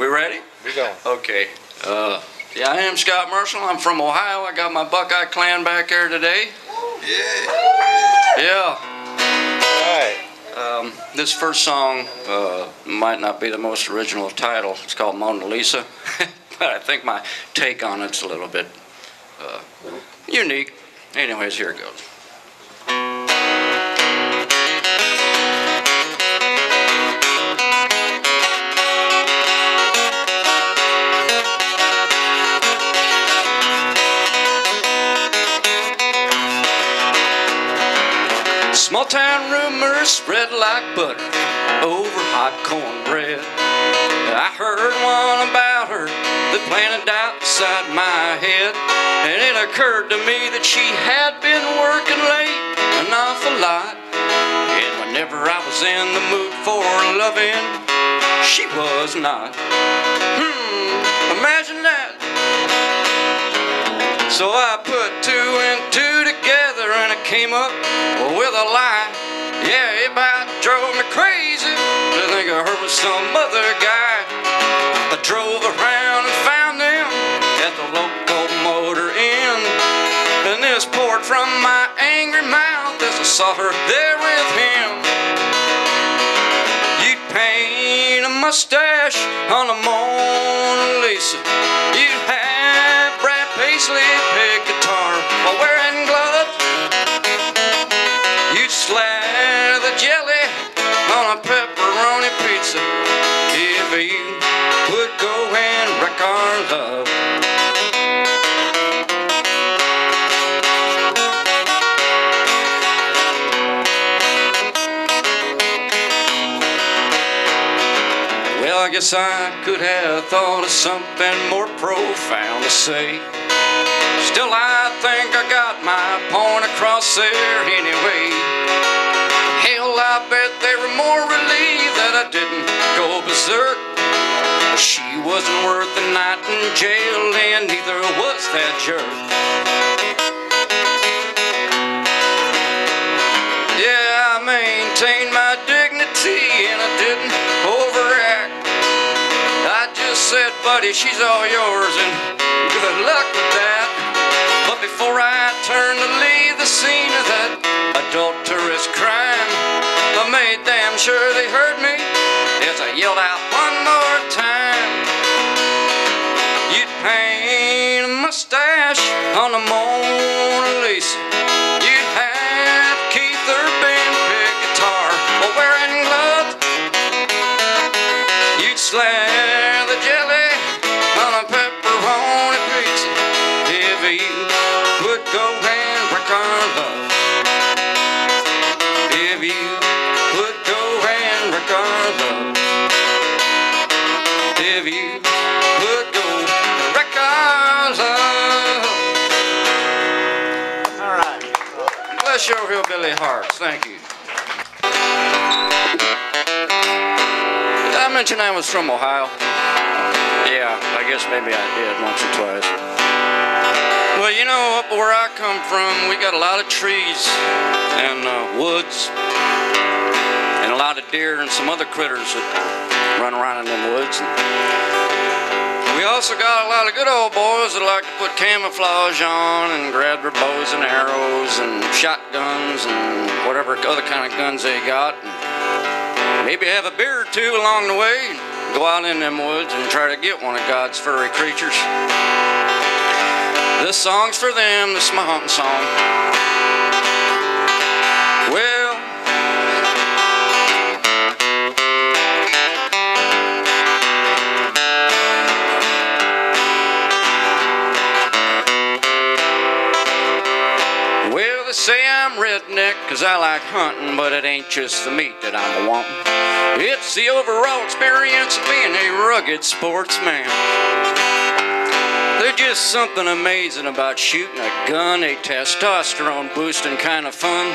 We ready? We going. Okay. Uh, yeah, I am Scott Marshall. I'm from Ohio. I got my Buckeye clan back here today. Yeah. All right. Um, this first song uh, might not be the most original title. It's called Mona Lisa, but I think my take on it's a little bit uh, unique. Anyways, here it goes. Town rumors spread like butter over hot cornbread. I heard one about her that planted out beside my head. And it occurred to me that she had been working late an awful lot. And whenever I was in the mood for loving, she was not. Hmm, imagine that. So I put two and two together came up with a lie. Yeah, it about drove me crazy to think of her with some other guy. I drove around and found them at the local motor inn. And this poured from my angry mouth as I saw her there with him. You'd paint a mustache on a Mona Lisa. You'd have Brad Paisley guess I could have thought of something more profound to say. Still, I think I got my point across there anyway. Hell, I bet they were more relieved that I didn't go berserk. She wasn't worth a night in jail, and neither was that jerk. Yeah, I maintained my dignity and I didn't said, buddy, she's all yours, and good luck with that. But before I turned to leave the scene of that adulterous crime, I made damn sure they heard me as I yelled out one more time. You'd paint a mustache on a Mona Lisa. You'd have Keith Urban guitar wearing gloves. You'd slay you would go and wreck our love. If you would go and wreck our love. If you would go and wreck our love. All right. Bless your hillbilly hearts. Thank you. Did I mention I was from Ohio? Yeah, I guess maybe I did once or twice. Well, you know, up where I come from, we got a lot of trees and uh, woods and a lot of deer and some other critters that run around in them woods. And We also got a lot of good old boys that like to put camouflage on and grab their bows and arrows and shotguns and whatever other kind of guns they got. And maybe have a beer or two along the way. Go out in them woods and try to get one of God's furry creatures. This song's for them. This is my hunting song. Well, Well, they say I'm redneck cause I like hunting, but it ain't just the meat that I'm wanting. It's the overall experience of being a rugged sportsman. There's just something amazing about shooting a gun, a testosterone boosting kind of fun.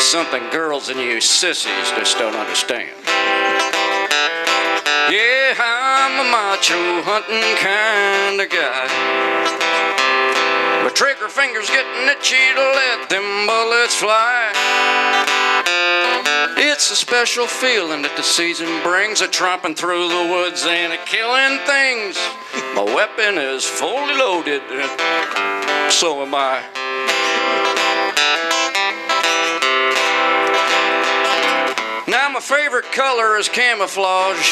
Something girls and you sissies just don't understand. Yeah, I'm a macho hunting kind of guy. My trigger finger's getting itchy to let them bullets fly. It's a special feeling that the season brings, a tromping through the woods and a killing things. My weapon is fully loaded, and so am I. Now my favorite color is camouflage.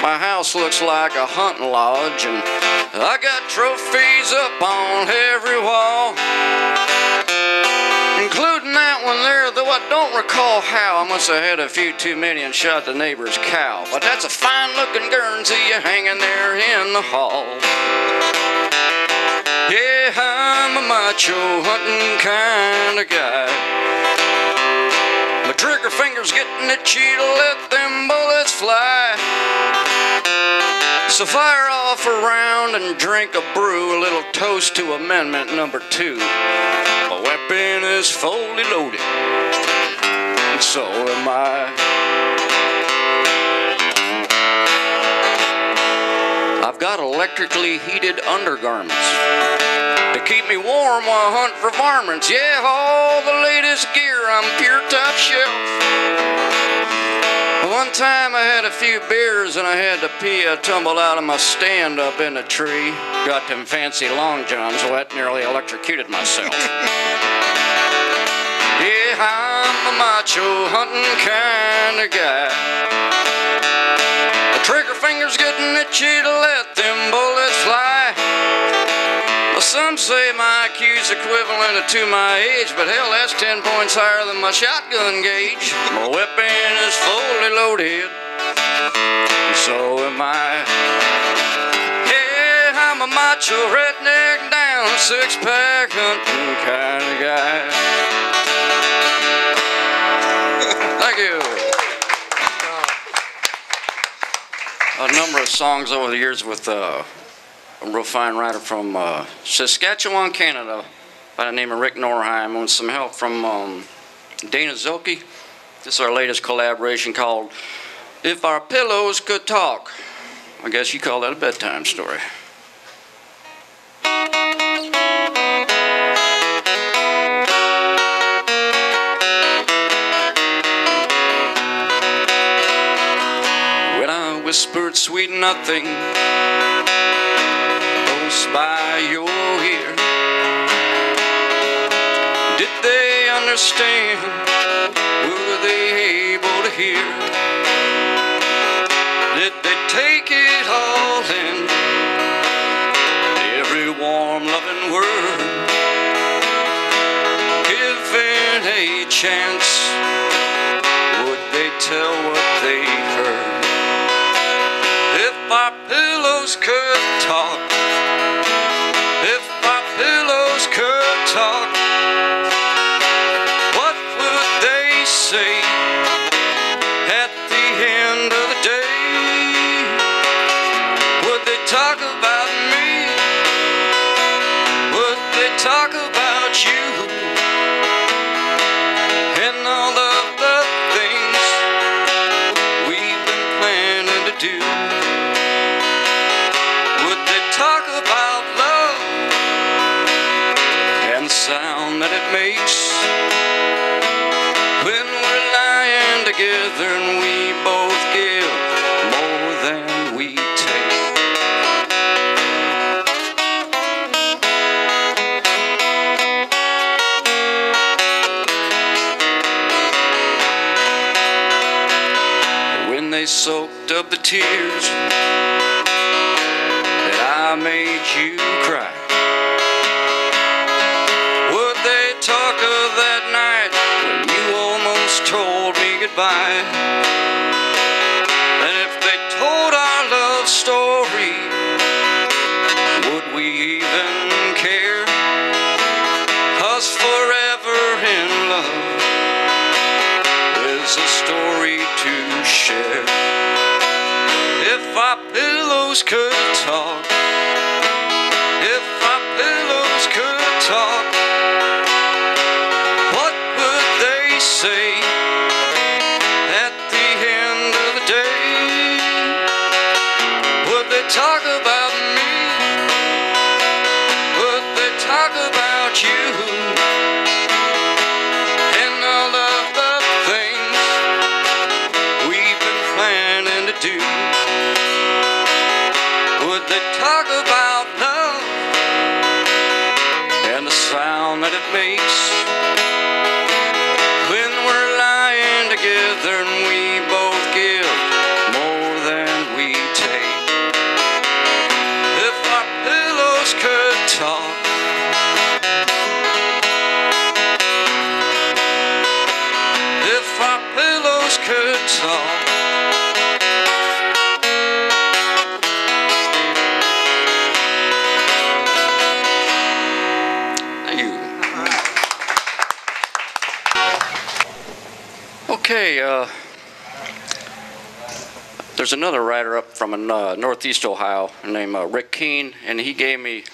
My house looks like a hunting lodge, and I got trophies up on every wall. Including that one there, though I don't recall how. I must have had a few too many and shot the neighbor's cow. But that's a fine looking Guernsey hanging there in the hall. Yeah, I'm a macho hunting kind of guy. My trigger finger's getting itchy to let them bullets fly. So fire off a round and drink a brew, a little toast to amendment number two. My weapon is fully loaded, and so am I. I've got electrically heated undergarments to keep me warm while I hunt for varmints. Yeah, all the latest gear, I'm pure top shelf. One time I had a few beers and I had to pee. I tumbled out of my stand up in a tree. Got them fancy long johns wet, nearly electrocuted myself. yeah, I'm a macho hunting kind of guy. The trigger finger's getting itchy to let them bullets fly. Some say my IQ's equivalent to my age, but hell, that's 10 points higher than my shotgun gauge. My weapon is fully loaded, and so am I. Yeah, I'm a macho redneck down, six pack hunting kind of guy. Thank you. A number of songs over the years with uh, a real fine writer from uh, Saskatchewan, Canada, by the name of Rick Norheim, with some help from um, Dana Zilke. This is our latest collaboration called If Our Pillows Could Talk. I guess you call that a bedtime story. When I whispered sweet nothing by your ear. Did they understand? Were they able to hear? Did they take it all in? Every warm, loving word. Given a chance, would they tell that it makes when we're lying together and we both give more than we take? When they soaked up the tears that I made you cry. Goodbye? And if they told our love story, would we even care? Cause forever in love is a story to share. If our pillows could talk, talk about you? Okay, uh, there's another writer up from uh, Northeast Ohio named uh, Rick Keene, and he gave me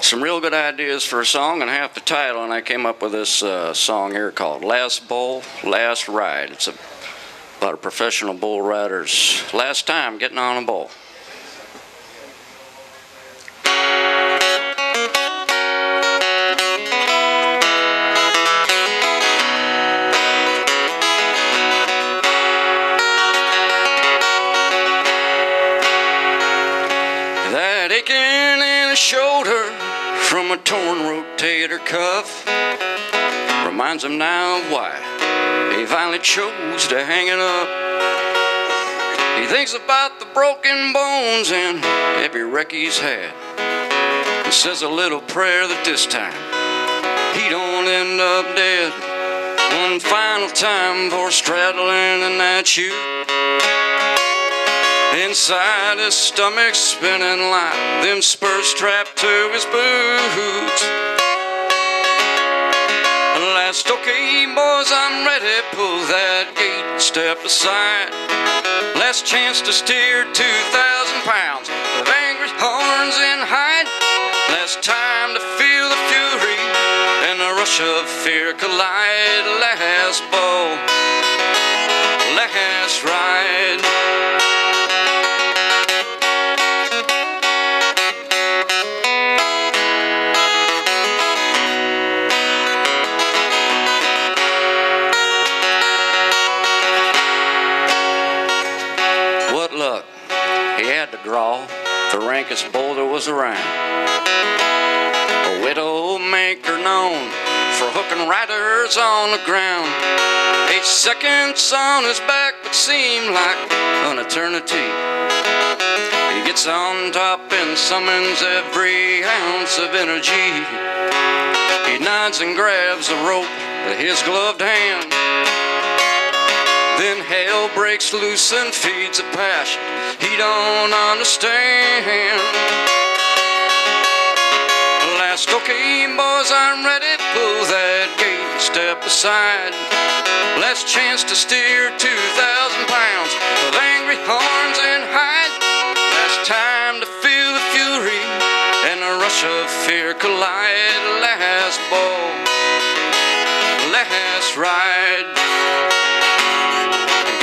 some real good ideas for a song and half the title, and I came up with this uh, song here called Last Bull, Last Ride. It's a, about a professional bull rider's last time getting on a bull. Torn rotator cuff reminds him now why he finally chose to hang it up. He thinks about the broken bones and every wreck he's had. And says a little prayer that this time he don't end up dead. One final time for straddling the night chute. Inside his stomach spinning like them spurs strapped to his boots. Last okay, boys, I'm ready. Pull that gate, step aside. Last chance to steer 2,000 pounds of angry horns and hide. Last time to feel the fury and the rush of fear collide. Last bow, last ride. Rankest boulder was around. A widow maker known for hooking riders on the ground. Eight seconds on his back would seem like an eternity. He gets on top and summons every ounce of energy. He nods and grabs the rope with his gloved hand. Then hell breaks loose and feeds a passion he don't understand. Last okay, boys, I'm ready. Pull that gate, step aside. Last chance to steer 2,000 pounds of angry horns and hide. Last time to feel the fury and the rush of fear collide. Last ball, last ride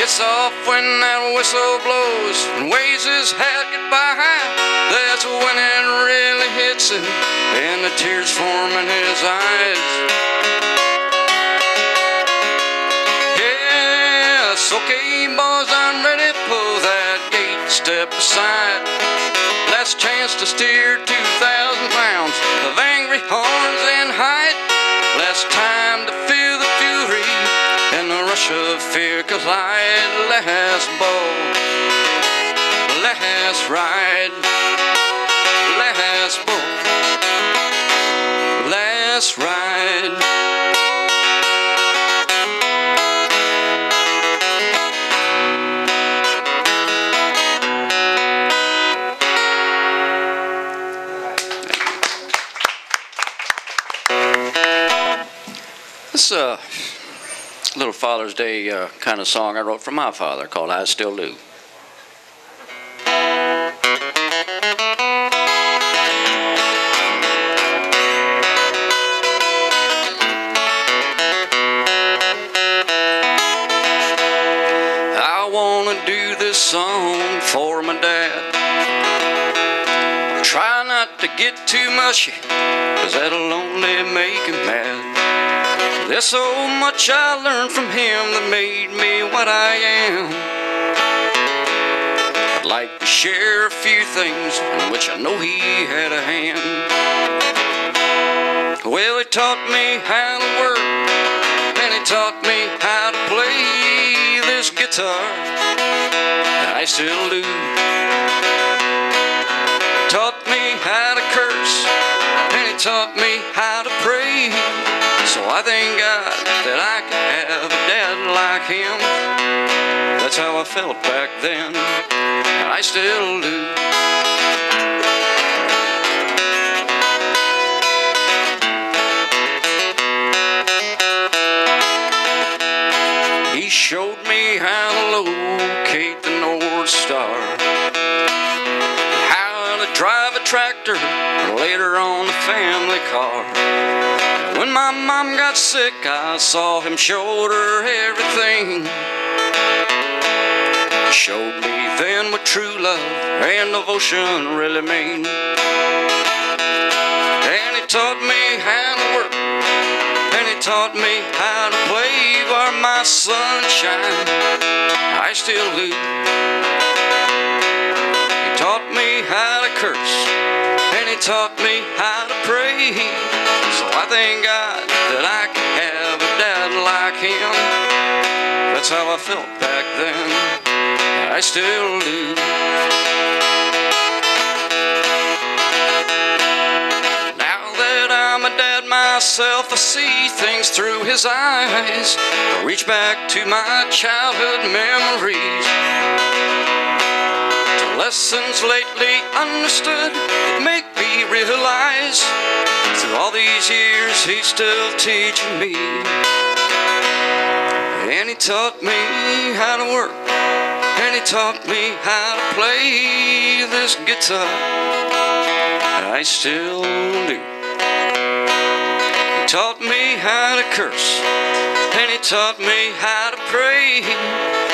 gets off when that whistle blows and waves his hat goodbye. That's when it really hits him and the tears form in his eyes. Yes, okay, boys, I'm ready. Pull that gate, step aside. Last chance to steer 2,000 pounds of angry horns and hide. Last time to feel the fury and the rush of fear collide. Bow, last ride, last bow, last ride. Uh, little Father's Day uh, kind of song I wrote for my father called I Still Do. I want to do this song for my dad. Try not to get too mushy, cause that'll only make him mad. There's so much I learned from him that made me what I am. I'd like to share a few things in which I know he had a hand. Well, he taught me how to work, and he taught me how to play this guitar. And I still do. Taught me how to curse, and he taught me I thank God that I could have a dad like him. That's how I felt back then, and I still do. He showed me how to locate the North Star, how to drive a tractor, and later on the family car. My mom got sick, I saw him shoulder everything. He showed me then what true love and devotion really mean. And he taught me how to work, and he taught me how to play for my sunshine. I still do. He taught me how to curse, and he taught me how to pray. I thank God that I can have a dad like him. That's how I felt back then. I still do. Now that I'm a dad myself, I see things through his eyes. I reach back to my childhood memories. To lessons lately understood make me realize all these years he's still teaching me. And he taught me how to work, and he taught me how to play this guitar. I still do. He taught me how to curse, and he taught me how to pray.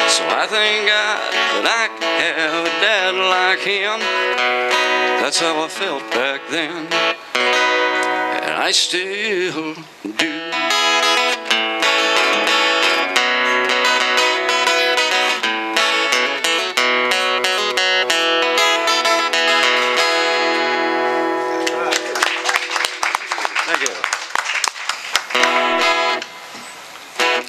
So I thank God that I have a dad like him. That's how I felt back then, I still do.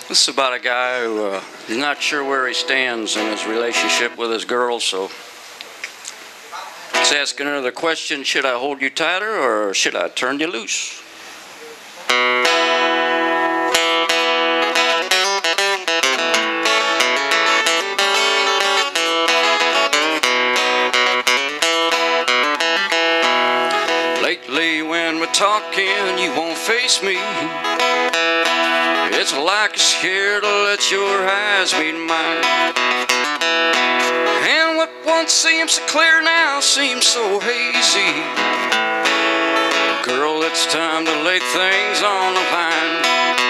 This is about a guy who uh, is not sure where he stands in his relationship with his girl, so he's asking her the question should I hold you tighter or should I turn you loose? You me. It's like you're scared to let your eyes meet mine. And what once seemed so clear now seems so hazy. Girl, it's time to lay things on the line.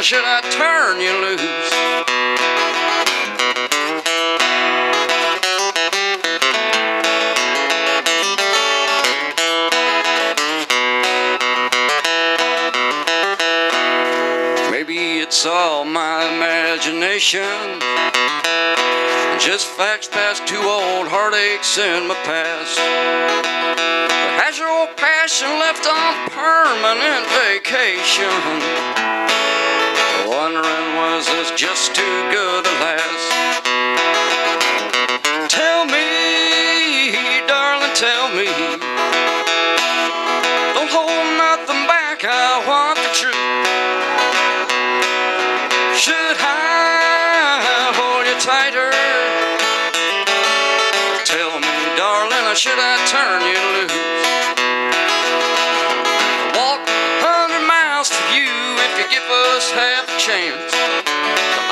Or should I turn you loose? Maybe it's all my imagination. Just facts past two old heartaches in my past. Has your old passion left on permanent vacation? Wondering, was this just too good to last? you give us half a chance.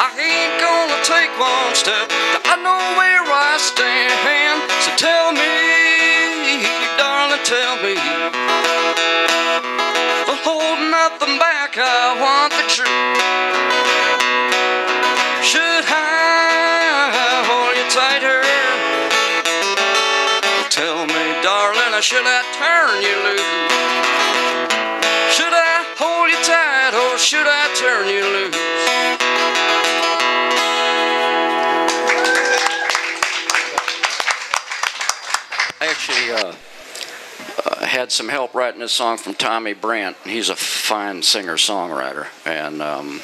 I ain't gonna take one step. I know where I stand. So tell me, darling, tell me. Don't hold nothing back. I want the truth. Should I hold you tighter? Tell me, darling, should I turn you loose? Should I? Actually uh, uh, had some help writing this song from Tommy Brandt. He's a fine singer-songwriter, and um,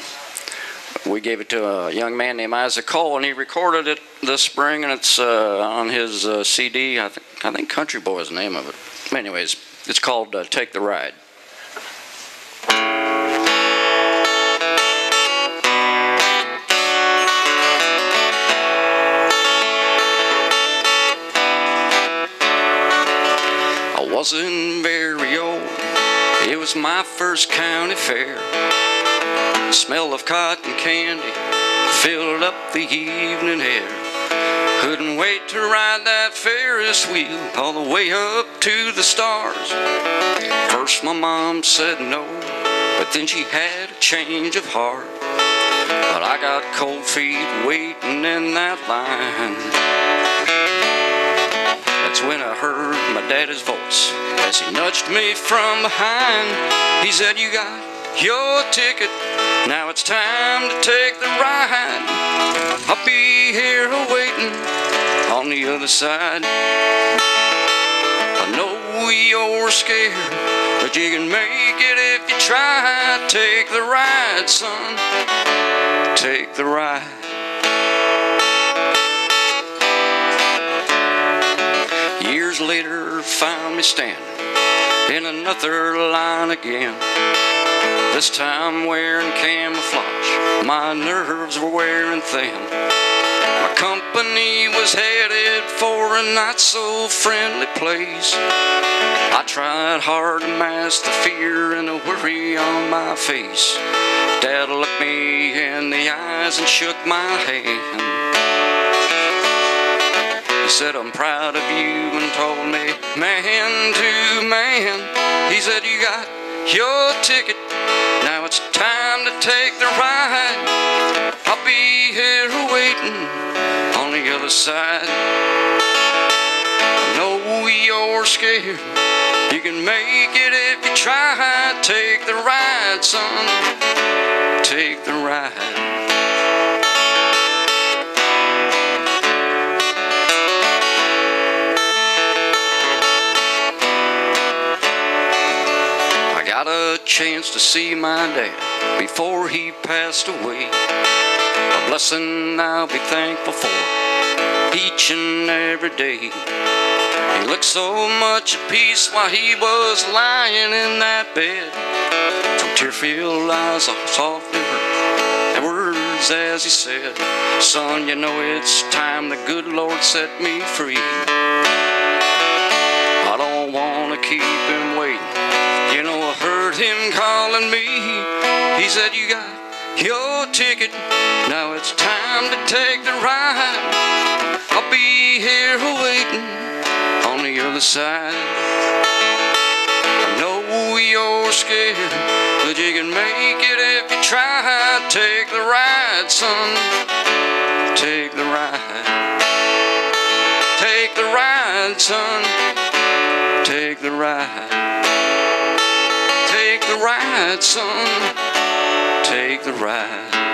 we gave it to a young man named Isaac Cole, and he recorded it this spring, and it's uh, on his uh, CD. I think I think Country Boy is the name of it. Anyways, it's called uh, "Take the Ride." Wasn't very old. It was my first county fair. The smell of cotton candy filled up the evening air. Couldn't wait to ride that Ferris wheel all the way up to the stars. First, my mom said no, but then she had a change of heart. But I got cold feet waiting in that line. That's when I heard my daddy's voice as he nudged me from behind. He said, You got your ticket. Now it's time to take the ride. I'll be here waiting on the other side. I know you're scared, but you can make it if you try. Take the ride, son. Take the ride. Years later, found me standing in another line again. This time wearing camouflage, my nerves were wearing thin. My company was headed for a not so friendly place. I tried hard to mask the fear and the worry on my face. Dad looked me in the eyes and shook my hand. He said, I'm proud of you and told me, man to man. He said, You got your ticket. Now it's time to take the ride. I'll be here waiting on the other side. I know you're scared. You can make it if you try. Take the ride, son. Take the ride. Chance to see my dad before he passed away. A blessing I'll be thankful for each and every day. He looked so much at peace while he was lying in that bed. From tear-filled eyes I softly heard the words as he said, Son, you know it's time the good Lord set me free. I don't want to keep him heard him calling me. He said, You got your ticket. Now it's time to take the ride. I'll be here waiting on the other side. I know you're scared, but you can make it if you try. Take the ride, son. Take the ride. Take the ride, son. Take the ride. Take the ride, son. Take the ride.